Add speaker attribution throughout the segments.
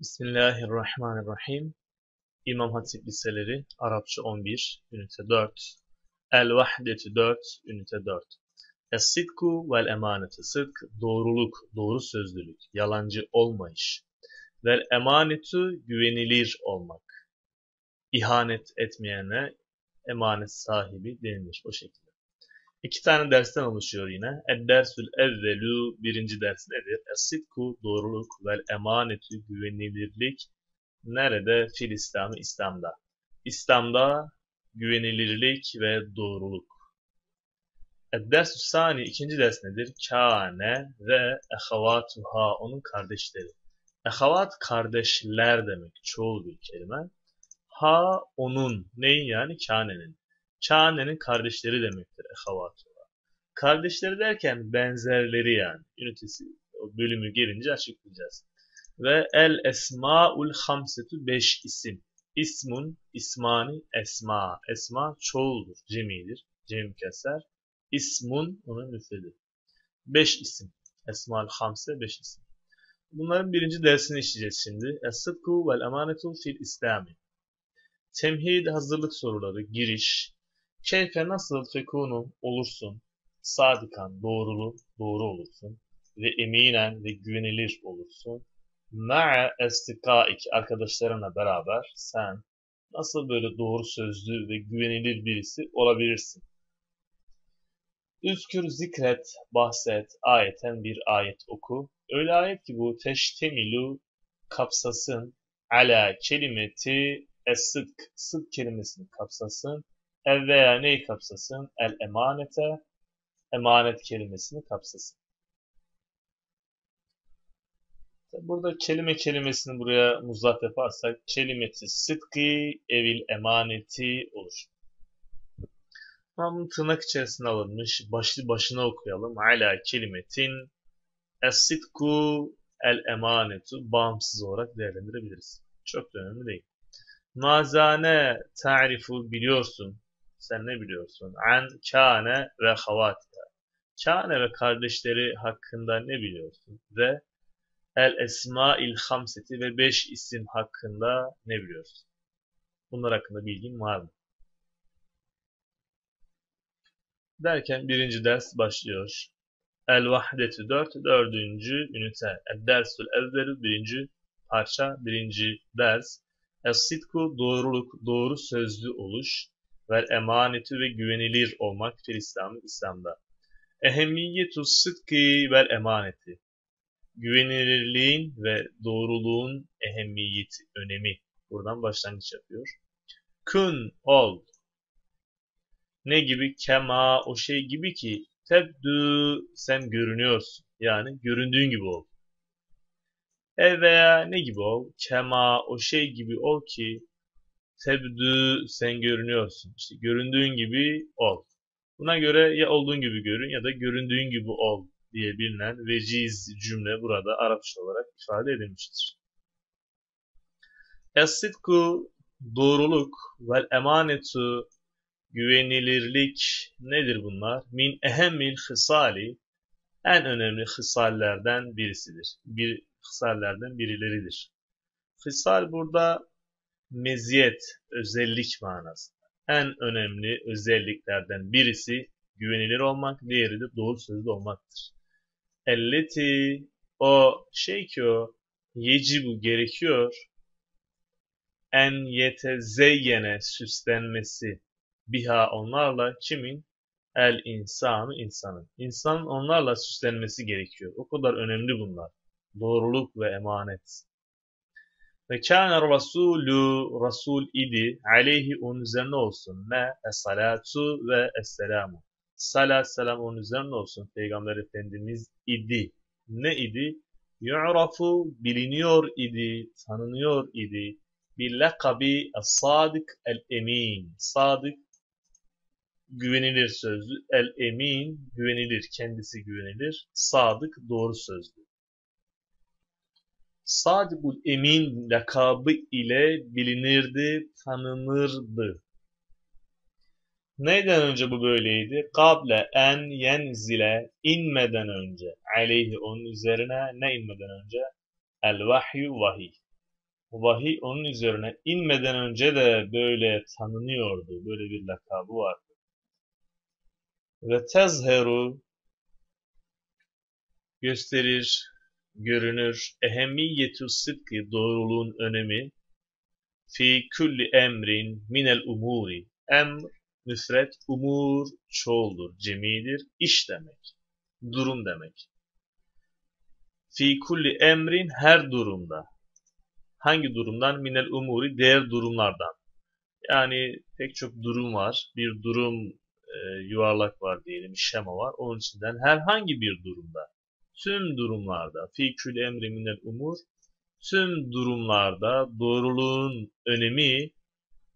Speaker 1: Bismillahirrahmanirrahim. İmam Hatip Liseleri Arapça 11, Ünite 4. El Vahdeti 4, Ünite 4. Es-sidku vel emaneti. Sıdk, doğruluk, doğru sözlülük, yalancı olmayış. Vel emanetu, güvenilir olmak. İhanet etmeyene emanet sahibi denilir o şekilde. İki tane dersten oluşuyor yine. Ed-dersül evvelu birinci ders nedir? Es-sidku doğruluk vel emanetü güvenilirlik nerede? Fil İslam'ı İslam'da. İslam'da güvenilirlik ve doğruluk. Ed-dersü sani ikinci ders nedir? Kâne ve ehavatuha onun kardeşleri. Ehavat kardeşler demek. Çoğul bir kelime. Ha onun. Neyin yani? Kânenin. Kâne'nin kardeşleri demektir ehavatuha. Kardeşleri derken benzerleri yani. Ünitesi bölümü gelince açıklayacağız. Ve el esmaul hamsetu beş isim. İsmun, ismani, esma. Esma çoğuldur, cemidir. Cem keser. İsmun onun müfredi. Beş isim. Esmaul hamse beş isim. Bunların birinci dersini işleyeceğiz şimdi. Es-sıdku vel emanetu fil İslami. Temhid hazırlık soruları, giriş, Keyfe nasıl fekunu olursun, sadikan doğrulu, doğru olursun ve eminen ve güvenilir olursun. Ma'a estikaik arkadaşlarına beraber sen nasıl böyle doğru sözlü ve güvenilir birisi olabilirsin. Üzkür zikret, bahset, ayeten bir ayet oku. Öyle ayet ki bu teştemilu kapsasın ala kelimeti es-sıdk, sıdk kelimesini kapsasın ev veya neyi kapsasın? El emanete, emanet kelimesini kapsasın. Burada kelime kelimesini buraya muzaf yaparsak kelimeti sıdkı evil emaneti olur. Ama tırnak içerisine alınmış. Başlı başına okuyalım. Ala kelimetin es-sidku el emanetu bağımsız olarak değerlendirebiliriz. Çok da önemli değil. Mazane ta'rifu biliyorsun. Sen ne biliyorsun? An kâne ve havatiha. Kâne ve kardeşleri hakkında ne biliyorsun? Ve el esma'il hamseti ve beş isim hakkında ne biliyorsun? Bunlar hakkında bilgin var mı? Derken birinci ders başlıyor. El vahdeti dört, dördüncü ünite. El dersül evvelu birinci parça, birinci ders. Es sidku doğruluk, doğru sözlü oluş vel emaneti ve güvenilir olmak fil İslam'ı İslam'da. Ehemmiyetu sıdkı vel emaneti. Güvenilirliğin ve doğruluğun ehemmiyeti, önemi. Buradan başlangıç yapıyor. Kun ol. Ne gibi? Kema o şey gibi ki tebdü sen görünüyorsun. Yani göründüğün gibi ol. E veya ne gibi ol? Kema o şey gibi ol ki tebdü sen görünüyorsun. İşte göründüğün gibi ol. Buna göre ya olduğun gibi görün ya da göründüğün gibi ol diye bilinen veciz cümle burada Arapça olarak ifade edilmiştir. Es-sidku doğruluk vel emanetu güvenilirlik nedir bunlar? Min ehemmil hısali en önemli hısallerden birisidir. Bir hısallerden birileridir. Hısal burada meziyet, özellik manasında. En önemli özelliklerden birisi güvenilir olmak, diğeri de doğru sözlü olmaktır. Elleti o şey ki o yecibu gerekiyor en yetezeyyene süslenmesi biha onlarla kimin? El insanı insanın. İnsanın onlarla süslenmesi gerekiyor. O kadar önemli bunlar. Doğruluk ve emanet. Ve kâne rasulü rasul idi aleyhi onun üzerine olsun ne es-salatu ve es-selamu. Salat selam onun üzerine olsun. Peygamber Efendimiz idi. Ne idi? Yu'rafu biliniyor idi, tanınıyor idi. Bil lakabi es-sadık el-emin. Sadık güvenilir sözlü. El-emin güvenilir, kendisi güvenilir. Sadık doğru sözlü. Sadibul Emin lakabı ile bilinirdi, tanınırdı. Neyden önce bu böyleydi? Kable en yenzile inmeden önce aleyhi onun üzerine ne inmeden önce? El vahyu vahiy. Vahiy onun üzerine inmeden önce de böyle tanınıyordu. Böyle bir lakabı vardı. Ve tezheru gösterir, görünür. Ehemmiyetü sıdkı doğruluğun önemi fi kulli emrin minel umuri. Emr müfret, umur çoğuldur, cemidir, iş demek, durum demek. Fi kulli emrin her durumda. Hangi durumdan? Minel umuri, diğer durumlardan. Yani pek çok durum var. Bir durum e, yuvarlak var diyelim, şema var. Onun içinden herhangi bir durumda, tüm durumlarda, fi külli emri umur, tüm durumlarda doğruluğun önemi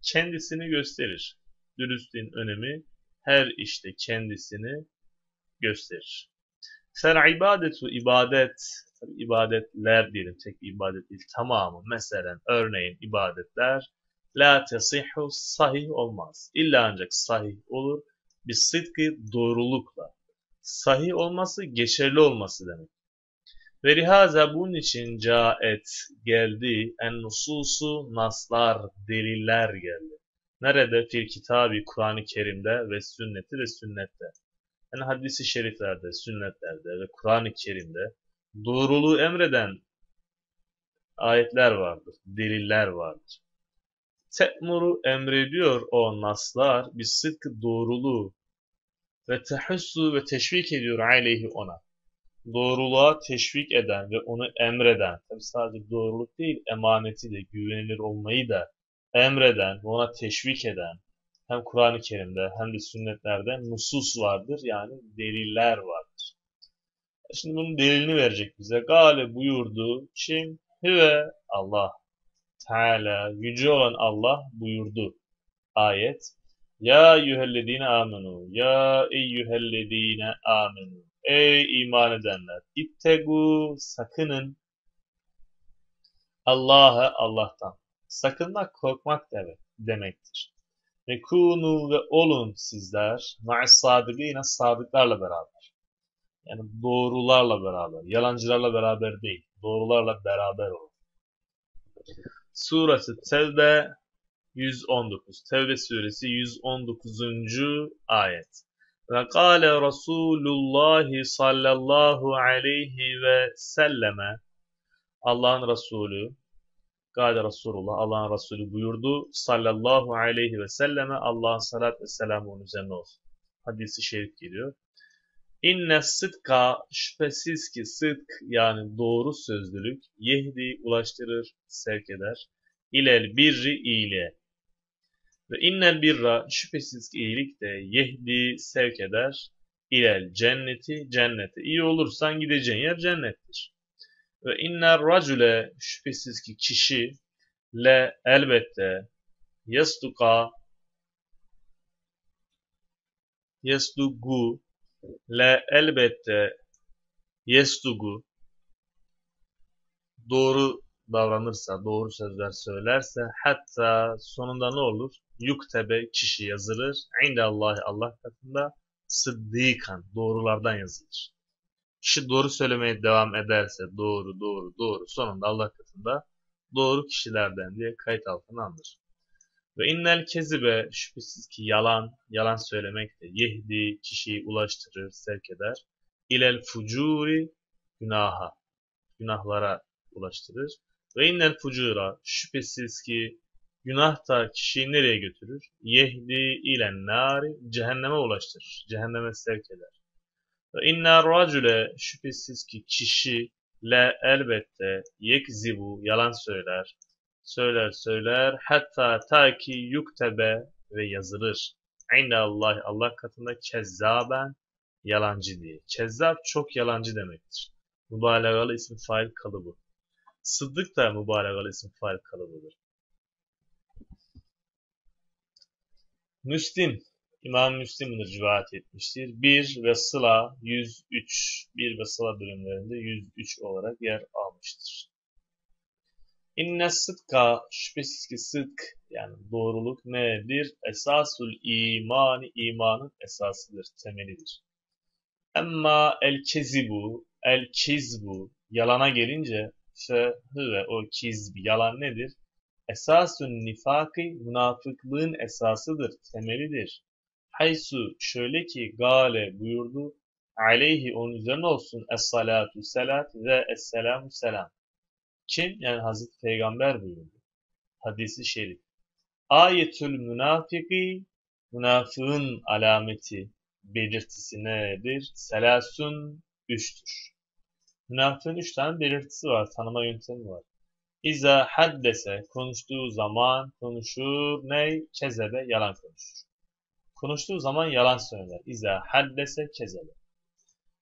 Speaker 1: kendisini gösterir. Dürüstlüğün önemi her işte kendisini gösterir. Fel ibadetu ibadet, ibadetler diyelim, tek ibadet değil tamamı. Mesela örneğin ibadetler la tesihhu sahih olmaz. İlla ancak sahih olur bir sıdkı doğrulukla. Sahih olması geçerli olması demek. Ve lihaza bunun için caet geldi, en nususu naslar, deliller geldi. Nerede? Fil kitabı Kur'an-ı Kerim'de ve sünneti ve sünnette. Yani hadisi şeriflerde, sünnetlerde ve Kur'an-ı Kerim'de doğruluğu emreden ayetler vardır, deliller vardır. Te'muru emrediyor o naslar bir sıdkı doğruluğu ve tehussu ve teşvik ediyor aleyhi ona. Doğruluğa teşvik eden ve onu emreden, tabi sadece doğruluk değil, emaneti de, güvenilir olmayı da emreden ve ona teşvik eden, hem Kur'an-ı Kerim'de hem de sünnetlerde nusus vardır, yani deliller vardır. Şimdi bunun delilini verecek bize. Gale buyurdu, kim? Hüve Allah. Teala, yüce olan Allah buyurdu. Ayet. Ya eyyühellezine amenu. Ya eyyühellezine amenu. Ey iman edenler. İttegu sakının. Allah'a Allah'tan. Sakınmak korkmak demek, demektir. Ve kunu ve olun sizler ma'is sadıkine sadıklarla beraber. Yani doğrularla beraber. Yalancılarla beraber değil. Doğrularla beraber olun. Suresi Tevbe 119. Tevbe suresi 119. ayet. Ve kâle Resulullah sallallahu aleyhi ve selleme Allah'ın Resulü Gâle Resulullah Allah'ın Resulü buyurdu sallallahu aleyhi ve selleme Allah'ın salat ve selamı onun üzerine olsun. Hadisi şerif geliyor. İnne sıdka şüphesiz ki sıdk yani doğru sözlülük yehdi ulaştırır, sevk eder. İlel birri iyiliğe. Ve innel birra şüphesiz ki iyilik de yehdi sevk eder. İlel cenneti cennete. İyi olursan gideceğin yer cennettir. Ve inner racule şüphesiz ki kişi le elbette yastuka yastugu le elbette yestugu doğru davranırsa, doğru sözler söylerse hatta sonunda ne olur? Yuktebe kişi yazılır. İnde Allah Allah katında sıddıkan doğrulardan yazılır. Kişi doğru söylemeye devam ederse doğru doğru doğru sonunda Allah katında doğru kişilerden diye kayıt altına alınır. Ve innel kezibe şüphesiz ki yalan, yalan söylemek de yehdi kişiyi ulaştırır, sevk eder. İlel fucuri günaha, günahlara ulaştırır. Ve innel fucura şüphesiz ki günah da kişiyi nereye götürür? Yehdi ilen nari cehenneme ulaştırır. Cehenneme sevk eder. Ve inna racule şüphesiz ki kişi le elbette yekzibu yalan söyler. Söyler söyler hatta ta ki yuktebe ve yazılır. İnne Allah Allah katında kezzaben yalancı diye. Kezzab çok yalancı demektir. Mübalağalı ismi fail kalıbı. Sıddık da mübalağalı isim fail kalıbıdır. Müslim, İmam Müslim'in rivayet etmiştir. 1 ve Sıla 103, 1 ve Sıla bölümlerinde 103 olarak yer almıştır. İnne sıdka, şüphesiz ki sıdk, yani doğruluk nedir? Esasul imani, imanın esasıdır, temelidir. Emma el kezibu, el kizbu, yalana gelince fe ve o kizbi yalan nedir? Esasun nifaki münafıklığın esasıdır, temelidir. Haysu şöyle ki gale buyurdu aleyhi onun üzerine olsun es-salatu selat ve es-selamu selam. Kim? Yani Hazreti Peygamber buyurdu. Hadisi şerif. Ayetül münafiki münafığın alameti belirtisi nedir? Selasun üçtür. Münafığın üç tane belirtisi var, tanıma yöntemi var. İza haddese konuştuğu zaman konuşur ne? Kezebe yalan konuşur. Konuştuğu zaman yalan söyler. İza haddese kezebe.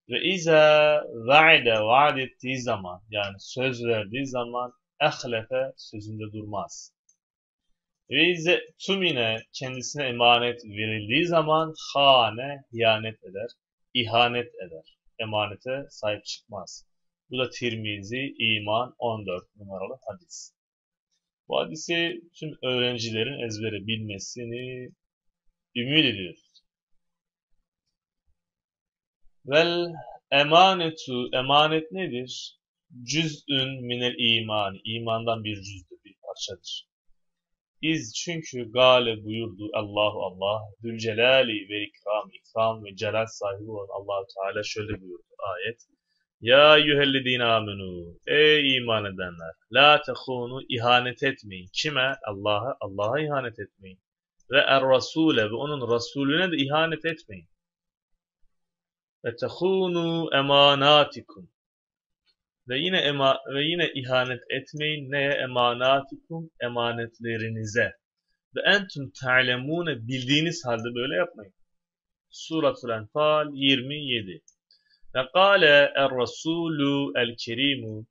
Speaker 1: Ve iza vaade vaad ettiği zaman yani söz verdiği zaman ehlefe sözünde durmaz. Ve ize tumine kendisine emanet verildiği zaman hane hiyanet eder, ihanet eder. Emanete sahip çıkmaz. Bu da Tirmizi İman 14 numaralı hadis. Bu hadisi tüm öğrencilerin ezbere bilmesini ümit ediyoruz. Vel emanetu, emanet nedir? Cüz'ün minel iman, imandan bir cüzdür, bir parçadır. İz çünkü gale buyurdu Allahu Allah, Zülcelali ve ikram, ikram ve celal sahibi olan Allahu Teala şöyle buyurdu ayet. Ya eyyühellezine amenu, ey iman edenler, la tehunu ihanet etmeyin. Kime? Allah'a, Allah'a ihanet etmeyin. Ve er rasule ve onun Resulüne de ihanet etmeyin. Ve tehunu emanatikum. Ve yine ema ve yine ihanet etmeyin neye emanatikum emanetlerinize. Ve entum ta'lemune bildiğiniz halde böyle yapmayın. Suratul Enfal 27. Ve kâle er-rasûlü el-kerîmü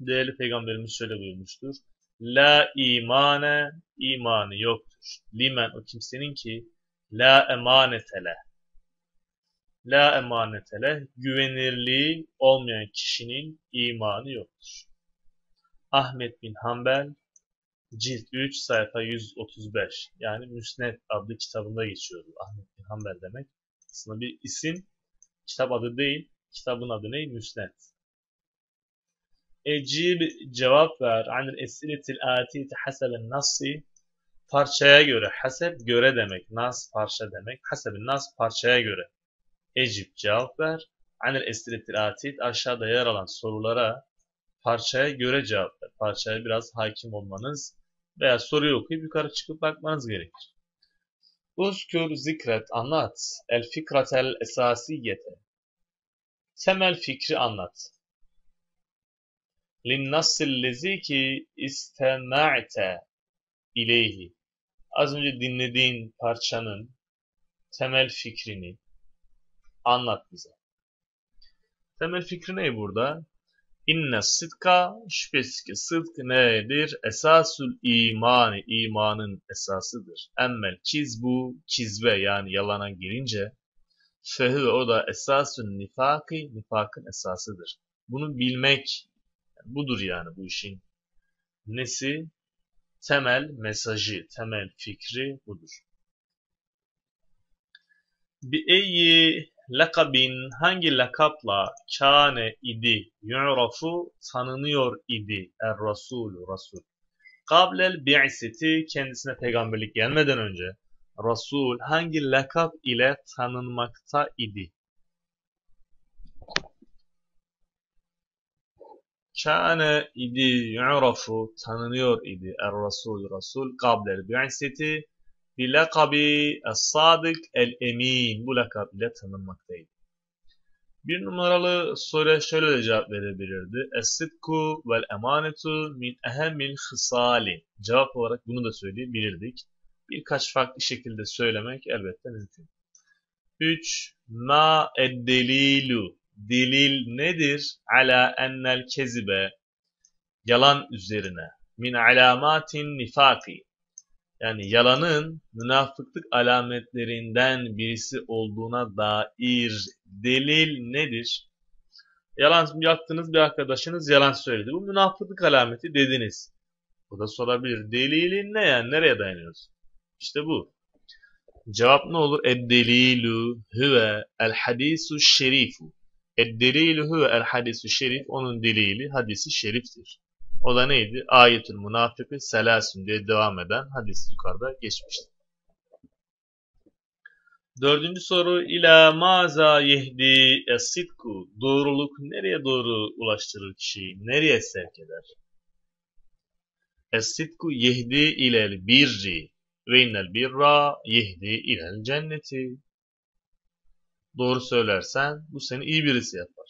Speaker 1: Değerli Peygamberimiz şöyle buyurmuştur. La imane, imanı yoktur. Limen o kimsenin ki la emanetele. La emanetele, güvenirliği olmayan kişinin imanı yoktur. Ahmet bin Hanbel, cilt 3, sayfa 135. Yani Müsned adlı kitabında geçiyor. Ahmet bin Hanbel demek. Aslında bir isim, kitap adı değil. Kitabın adı ne? Müsned. Ecib cevap ver. Anil esiletil atiyeti haseben nasi parçaya göre. Haseb göre demek. Nas parça demek. Hasebin nas parçaya göre. Ecib cevap ver. Anil esiletil atiyet aşağıda yer alan sorulara parçaya göre cevap ver. Parçaya biraz hakim olmanız veya soruyu okuyup yukarı çıkıp bakmanız gerekir. Uzkür zikret anlat. El fikratel esasiyete. Temel fikri anlat. Linnasillezi ki istema'te ileyhi. Az önce dinlediğin parçanın temel fikrini anlat bize. Temel fikri ne burada? İnne sıdka şüphesiz ki sıdk nedir? Esasul imani, imanın esasıdır. Emmel kizbu, kizbe yani yalana girince fehü o da esasun nifaki, nifakın esasıdır. Bunu bilmek budur yani bu işin nesi? Temel mesajı, temel fikri budur. Bi eyyi lakabin hangi lakapla kâne idi yu'rafu tanınıyor idi er rasulü rasul. Kablel bi'seti kendisine peygamberlik gelmeden önce Rasul hangi lakap ile tanınmakta idi? Kâne idi yu'rafu tanınıyor idi er Rasul Rasul kablel bi'seti bi lakabi es-sadık el-emin bu lakap ile tanınmaktaydı. Bir numaralı soruya şöyle de cevap verebilirdi. Es-sidku vel emanetu min ehemmil hısali. Cevap olarak bunu da söyleyebilirdik. Birkaç farklı şekilde söylemek elbette mümkün. 3. Ma eddelilu. Delil nedir? Ala ennel kezibe. Yalan üzerine. Min alamatin nifaki. Yani yalanın münafıklık alametlerinden birisi olduğuna dair delil nedir? Yalan yaptığınız bir arkadaşınız yalan söyledi. Bu münafıklık alameti dediniz. Bu da sorabilir. Delilin ne yani? Nereye dayanıyorsun? İşte bu. Cevap ne olur? Eddelilu huve el hadisu şerifu. Eddelilu huve el hadisü şerif. Onun delili hadisi şeriftir. O da neydi? Ayetül münafıkı selasun diye devam eden hadis yukarıda geçmişti. Dördüncü soru ila maza yehdi es-sidku. Doğruluk nereye doğru ulaştırır kişiyi? Nereye sevk eder? Es-sidku yehdi ilel birri ve innel birra yehdi ilel cenneti. Doğru söylersen bu seni iyi birisi yapar.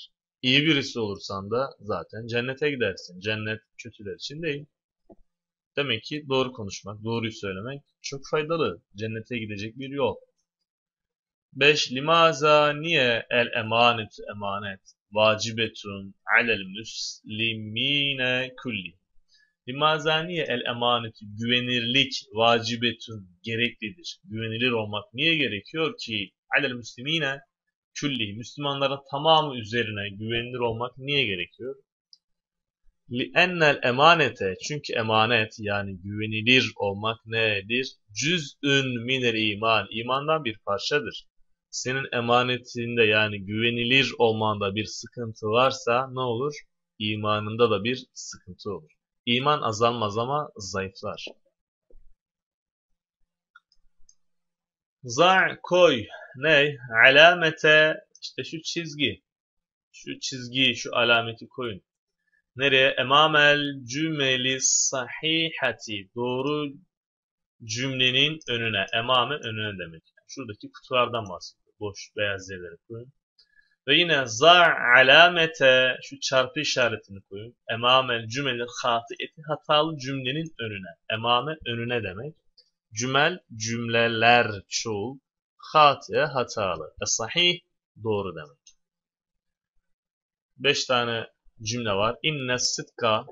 Speaker 1: İyi birisi olursan da zaten cennete gidersin. Cennet kötüler için değil. Demek ki doğru konuşmak, doğruyu söylemek çok faydalı. Cennete gidecek bir yol. 5. Limaza niye el emanet emanet vacibetun alel müslimine kulli. Limaza niye el emanet güvenirlik vacibetun gereklidir. Güvenilir olmak niye gerekiyor ki alel müslimine külli Müslümanların tamamı üzerine güvenilir olmak niye gerekiyor? Li'ennel emanete çünkü emanet yani güvenilir olmak nedir? Cüz'ün minel iman imandan bir parçadır. Senin emanetinde yani güvenilir olmanda bir sıkıntı varsa ne olur? İmanında da bir sıkıntı olur. İman azalmaz ama zayıflar. Za' koy ne? Alamete işte şu çizgi. Şu çizgiyi, şu alameti koyun. Nereye? Emamel cümeli sahihati. Doğru cümlenin önüne. Emame önüne demek. Şuradaki kutulardan bahsediyor. Boş beyaz yerlere koyun. Ve yine za' alamete şu çarpı işaretini koyun. Emamel cümeli eti hatalı cümlenin önüne. Emame önüne demek. Cümel cümleler çoğul. Hatiye hatalı. E sahih doğru demek. Beş tane cümle var. İnne sıdka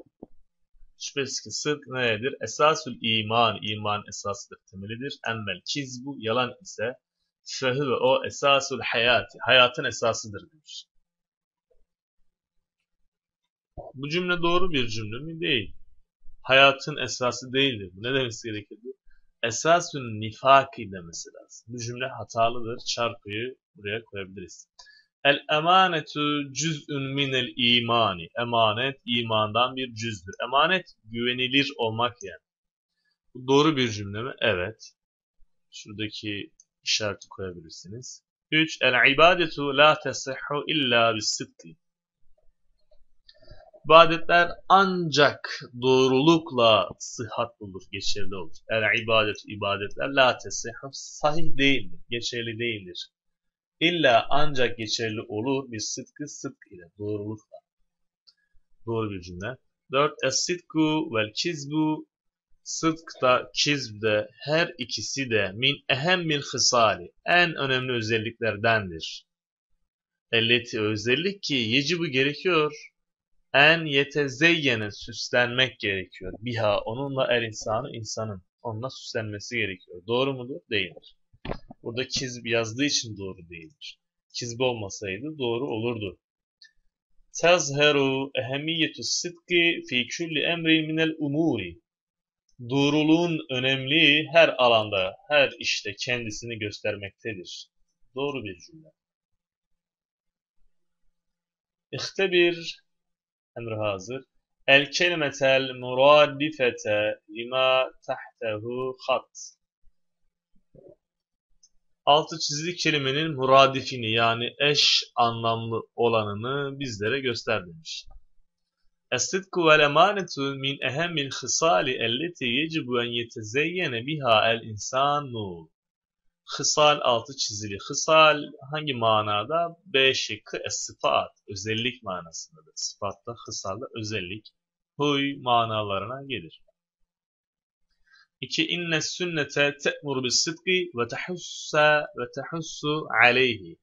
Speaker 1: şüphesiz ki sıdk nedir? Esasül iman, iman esasıdır, temelidir. Emmel kizbu, yalan ise fehü ve o esasül hayati, hayatın esasıdır demiş. Bu cümle doğru bir cümle mi? Değil. Hayatın esası değildir. Ne demesi gerekirdi? Esasün nifaki demesi lazım. Bu cümle hatalıdır. Çarpıyı buraya koyabiliriz. El emanetu cüz'ün minel imani. Emanet imandan bir cüzdür. Emanet güvenilir olmak yani. Bu doğru bir cümle mi? Evet. Şuradaki işareti koyabilirsiniz. 3. El ibadetu la tesihhu illa bis İbadetler ancak doğrulukla sıhhat bulur, geçerli olur. El ibadet, ibadetler la tesihhab sahih değildir, geçerli değildir. İlla ancak geçerli olur bir sıdkı sıdk ile, doğrulukla. Doğru bir cümle. 4. Es-sidku vel kizbu Sıdkta, kizbde her ikisi de min ehemmil hısali en önemli özelliklerdendir. Elleti özellik ki yecibu gerekiyor en yetezeyyene süslenmek gerekiyor. Biha onunla el insanı insanın onunla süslenmesi gerekiyor. Doğru mudur? Değildir. Burada kizb yazdığı için doğru değildir. Kizb olmasaydı doğru olurdu. Tezheru ehemmiyetu sıdki fi külli emri minel umuri. Doğruluğun önemli her alanda, her işte kendisini göstermektedir. Doğru bir cümle. İhtebir emri hazır. El kelimetel muradifete lima tahtehu hat. Altı çizili kelimenin muradifini yani eş anlamlı olanını bizlere göster demiş. Es-sidku vel emanetu min ehemmil hısali elleti yecibu en yetezeyyene biha el insanu. Hısal altı çizili. Hısal hangi manada? B şıkkı es-sıfat. Özellik manasındadır. Sıfatta hısalda özellik. Huy manalarına gelir. 2. İnne sünnete te'mur bis sıdkı ve tehussa ve tehussu aleyhi.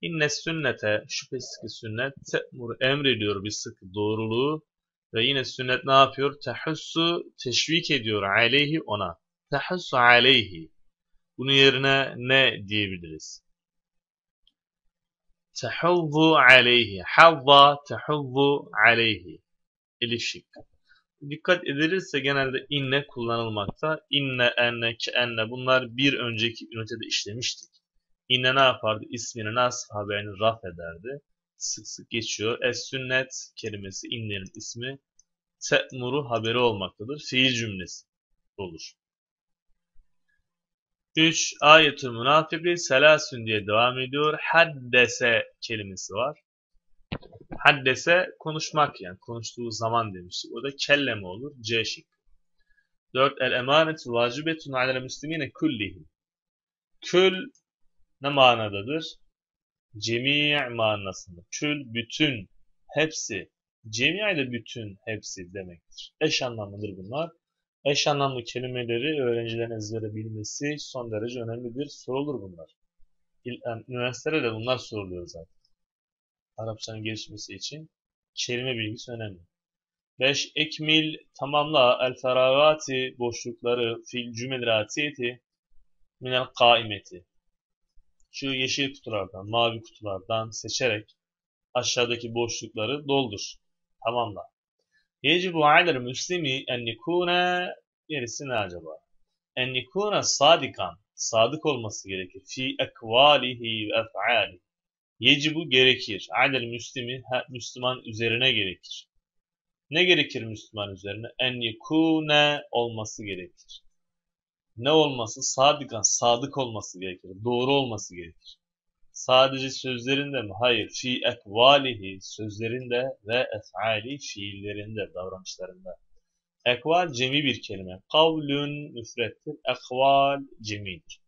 Speaker 1: İnne sünnete şüphesiz ki sünnet te'mur emrediyor bir sıkı doğruluğu ve yine sünnet ne yapıyor? Tehussu teşvik ediyor aleyhi ona. Tehussu aleyhi bunun yerine ne diyebiliriz? Tehuvvu aleyhi. Havva tehuvvu aleyhi. Elif şık. Dikkat edilirse genelde inne kullanılmakta. İnne, enne, ki enne bunlar bir önceki ünitede işlemiştik. İnne ne yapardı? İsmini nasf haberini raf ederdi. sık sık geçiyor. Es sünnet kelimesi inlerin ismi. Te'muru haberi olmaktadır. Fiil cümlesi olur. 3. Ayetül münafiki selasün diye devam ediyor. Haddese kelimesi var. Haddese konuşmak yani konuştuğu zaman demiştik. O da kelleme olur. C şık. 4. El emanetu vacibetun alel müslimine kullihim. Kül ne manadadır? Cemi' manasında. Kül bütün, hepsi. Cemi' de bütün, hepsi demektir. Eş anlamlıdır bunlar. Eş anlamlı kelimeleri öğrencilerin ezbere bilmesi son derece önemlidir. Sorulur bunlar. Üniversitede de bunlar soruluyor zaten. Arapçanın gelişmesi için kelime bilgisi önemli. 5. Ekmil tamamla el feragati boşlukları fil cümleleri atiyeti minel kaimeti. Şu yeşil kutulardan, mavi kutulardan seçerek aşağıdaki boşlukları doldur. Tamamla. Yecibu alel müslimi en yekune gerisi ne acaba? En yekune sadikan. Sadık olması gerekir. Fi ekvalihi ve ef'ali. Yecibu gerekir. Alel müslimi Müslüman üzerine gerekir. Ne gerekir Müslüman üzerine? En yekune olması gerekir. Ne olması? Sadikan, sadık olması gerekir. Doğru olması gerekir. Sadece sözlerinde mi? Hayır. Fi ekvalihi sözlerinde ve ef'ali fiillerinde, davranışlarında. Ekval cemi bir kelime. Kavlün müfrettir. Ekval cemidir.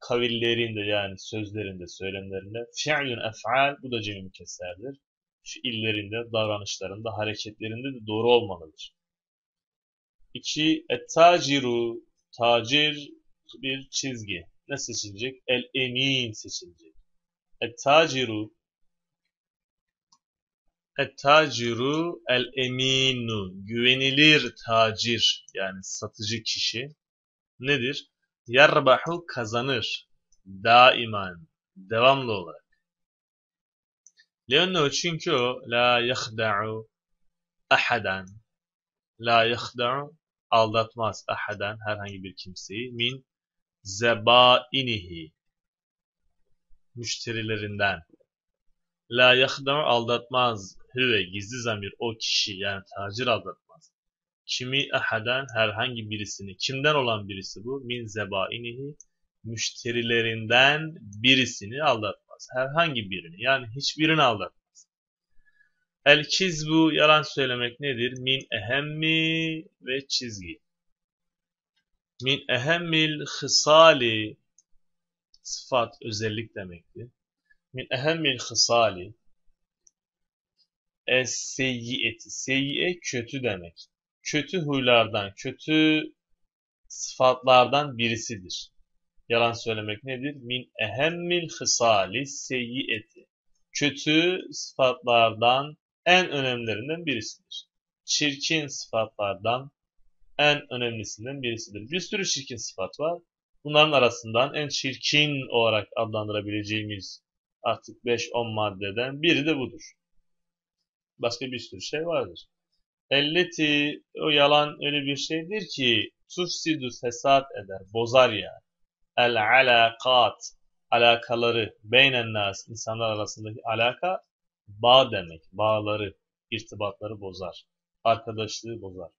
Speaker 1: Kavillerinde yani sözlerinde, söylemlerinde. Fi'lün ef'al bu da cemi mükesserdir. Fiillerinde, davranışlarında, hareketlerinde de doğru olmalıdır. 2. Et-taciru tacir bir çizgi. Ne seçilecek? El-emin seçilecek. Et-taciru. Et-taciru el-eminu. Güvenilir tacir yani satıcı kişi. Nedir? Yarbahu kazanır. Daiman devamlı olarak. Leonno çünkü o la yahda'u ahadan. La yahda'u aldatmaz ahadan herhangi bir kimseyi. Min zebainihi müşterilerinden la yahda'u aldatmaz hüve gizli zamir o kişi yani tacir aldatmaz. Kimi ahadan herhangi birisini kimden olan birisi bu min zebainihi müşterilerinden birisini aldatmaz. Herhangi birini yani hiçbirini aldatmaz. El kizbu yalan söylemek nedir? Min ehemmi ve çizgi. Min ehemmil hısali sıfat özellik demektir. Min ehemmil hısali es seyyiyeti. Seyyiye kötü demek. Kötü huylardan, kötü sıfatlardan birisidir. Yalan söylemek nedir? Min ehemmil hısali seyyiyeti. Kötü sıfatlardan en önemlilerinden birisidir. Çirkin sıfatlardan en önemlisinden birisidir. Bir sürü çirkin sıfat var. Bunların arasından en çirkin olarak adlandırabileceğimiz artık 5-10 maddeden biri de budur. Başka bir sürü şey vardır. Elleti o yalan öyle bir şeydir ki tufsidu fesat eder, bozar yani. El alakat alakaları beynen nas insanlar arasındaki alaka bağ demek. Bağları, irtibatları bozar. Arkadaşlığı bozar.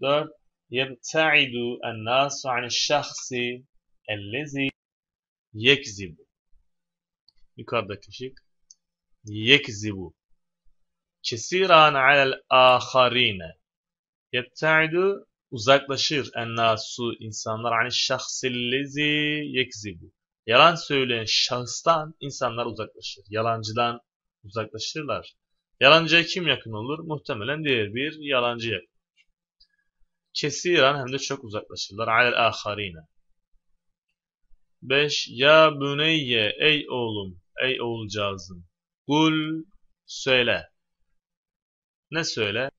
Speaker 1: 4. Yebta'idu en-nasu an'eş-şahsi ellezi yekzibu. Yukarıdaki şık. Yekzibu. Kesiran alel aharine. Yebta'idu uzaklaşır en-nasu insanlar an'eş-şahsillezi yekzibu. Yalan söyleyen şahıstan insanlar uzaklaşır. Yalancıdan uzaklaşırlar. Yalancıya kim yakın olur? Muhtemelen diğer bir yalancı yakın. Kesiran hem de çok uzaklaşırlar. Alel aharine. 5. Ya büneyye ey oğlum, ey oğulcağızım. Kul söyle. Ne söyle?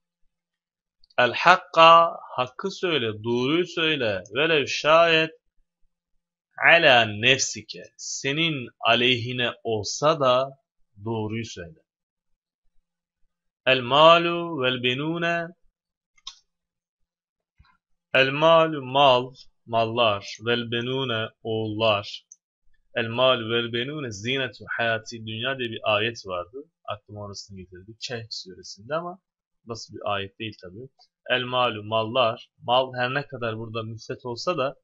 Speaker 1: El hakka hakkı söyle, doğruyu söyle. Velev şayet ala nefsike senin aleyhine olsa da doğruyu söyle. El malu vel benune El malu mal, mallar, vel benune oğullar. El malu vel benune zinetu hayati dünya diye bir ayet vardı. Aklıma orasını getirdik. Kehf suresinde ama nasıl bir ayet değil tabi. El malu mallar. Mal her ne kadar burada müfret olsa da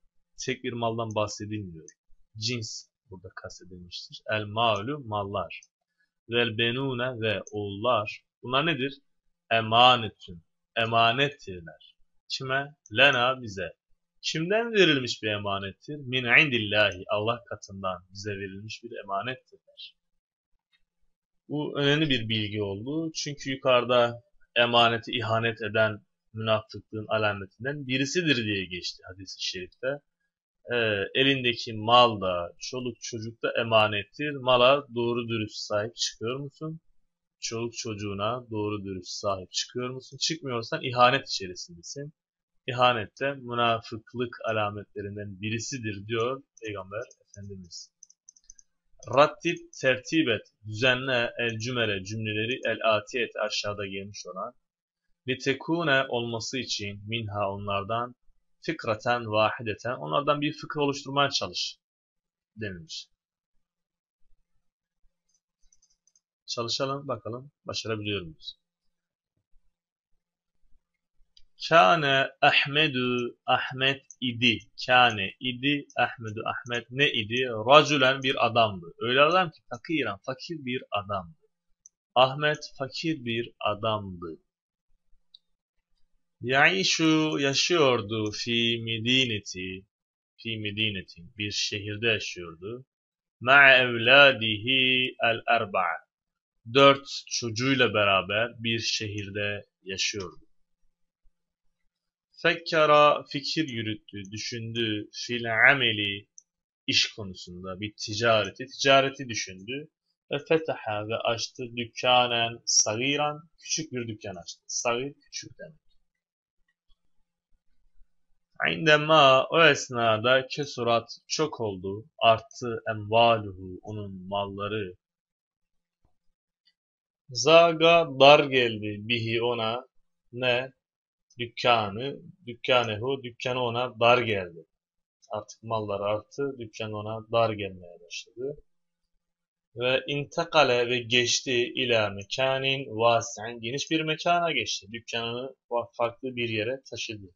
Speaker 1: tek bir maldan bahsedilmiyor. Cins burada kastedilmiştir. El malu mallar. Vel benune ve oğullar. Bunlar nedir? Emanetün. Emanettirler. Kime? Lena bize. Kimden verilmiş bir emanettir? Min indillahi. Allah katından bize verilmiş bir emanettirler. Bu önemli bir bilgi oldu. Çünkü yukarıda emaneti ihanet eden münafıklığın alametinden birisidir diye geçti hadis-i şerifte. E, elindeki mal da, çoluk çocuk da emanettir. Mala doğru dürüst sahip çıkıyor musun? Çoluk çocuğuna doğru dürüst sahip çıkıyor musun? Çıkmıyorsan ihanet içerisindesin. İhanette münafıklık alametlerinden birisidir diyor Peygamber Efendimiz. Rattib tertip et, düzenle el cümle cümleleri el atiyet aşağıda gelmiş olan litekune olması için minha onlardan fikraten vahideten onlardan bir fıkra oluşturmaya çalış denilmiş. Çalışalım bakalım başarabiliyor muyuz? Kâne Ahmedu Ahmet idi. Kâne idi Ahmedu Ahmet ne idi? Raculen bir adamdı. Öyle adam ki fakiren fakir bir adamdı. Ahmet fakir bir adamdı. Yaişu yaşıyordu fi medineti fi medinetin bir şehirde yaşıyordu. Ma'a evladihi el erba'a dört çocuğuyla beraber bir şehirde yaşıyordu. Fekkara fikir yürüttü, düşündü fil ameli iş konusunda bir ticareti, ticareti düşündü ve fetaha ve açtı dükkanen sagiran küçük bir dükkan açtı. Sagir küçük demek. İndema o esnada kesurat çok oldu, arttı emvaluhu onun malları. Zaga dar geldi bihi ona ne dükkanı, dükkanehu, dükkanı ona dar geldi. Artık mallar arttı, dükkan ona dar gelmeye başladı. Ve intakale ve geçti ila mekanin vasi'in, geniş bir mekana geçti. Dükkanını farklı bir yere taşıdı.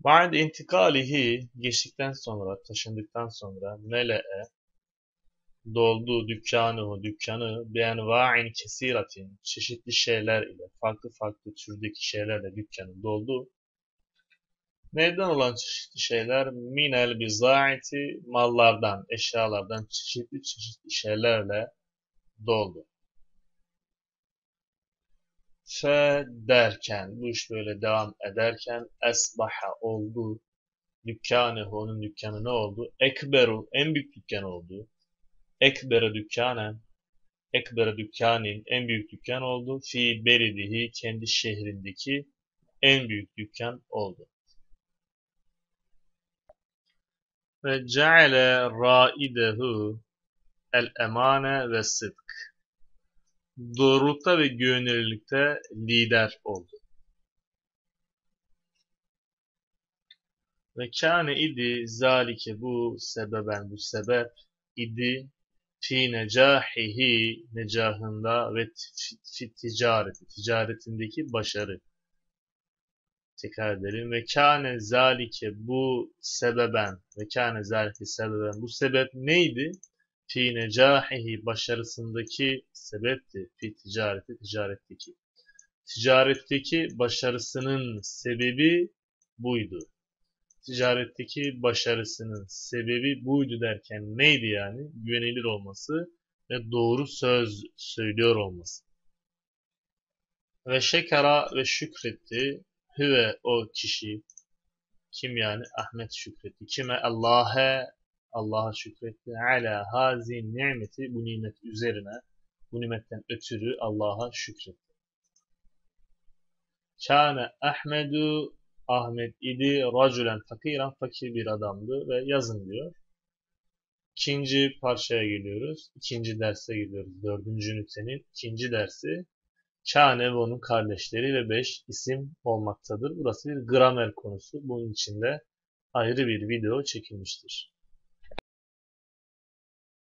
Speaker 1: Ba'd intikalihi geçtikten sonra, taşındıktan sonra mele'e doldu dükkanı, dükkanı bienva'in kesiratin çeşitli şeyler ile farklı farklı türdeki şeylerle dükkanı doldu. Neyden olan çeşitli şeyler? Minel bizaiti mallardan, eşyalardan çeşitli çeşitli şeylerle doldu. Fe derken, bu iş böyle devam ederken esbaha oldu. Dükkanı, onun dükkanı ne oldu? Ekberu, en büyük dükkan oldu ekbere dükkanen ekbere dükkanin en büyük dükkan oldu. Fi beridihi kendi şehrindeki en büyük dükkan oldu. Ve ceale raidehu el emane ve sıdk. Doğrulukta ve güvenilirlikte lider oldu. Ve kâne idi zalike bu sebeben bu sebep idi fi necahihi necahında ve fi ticareti ticaretindeki başarı. Tekrar edelim. Ve kâne zalike bu sebeben ve kâne zalike sebeben. Bu sebep neydi? Fi necahihi başarısındaki sebepti. Fi ticareti ticaretteki. Ticaretteki başarısının sebebi buydu ticaretteki başarısının sebebi buydu derken neydi yani? Güvenilir olması ve doğru söz söylüyor olması. Ve şekara ve şükretti. Hüve o kişi. Kim yani? Ahmet şükretti. Kime? Allah'a Allah'a şükretti. Ala hazin nimeti bu nimet üzerine bu nimetten ötürü Allah'a şükretti. Kâne Ahmedu Ahmet idi racülen fakiren fakir bir adamdı ve yazın diyor. İkinci parçaya geliyoruz. İkinci derse gidiyoruz. Dördüncü ünitenin ikinci dersi. Kâne ve onun kardeşleri ve beş isim olmaktadır. Burası bir gramer konusu. Bunun içinde ayrı bir video çekilmiştir.